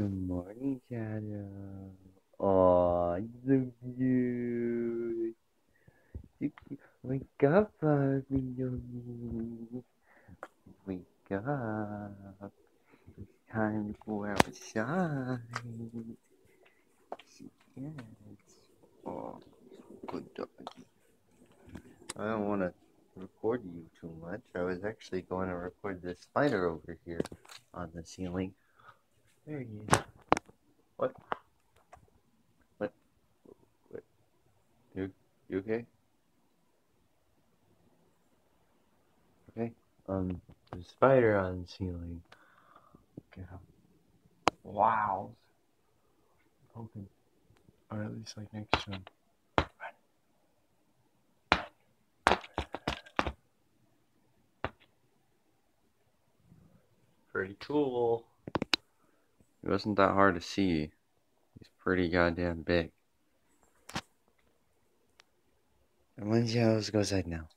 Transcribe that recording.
Good morning, Shadow. Aw, so cute. Wake up, puppy. Wake up. It's Time for outside. Yes. Oh, good doggy. I don't want to record you too much. I was actually going to record this spider over here on the ceiling. There he is. What? What? What? You, you okay? Okay. Um, the spider on the ceiling. Wow. Poking. Or at least like next to him. Pretty cool. It wasn't that hard to see. He's pretty goddamn big. And when Joe's go outside now.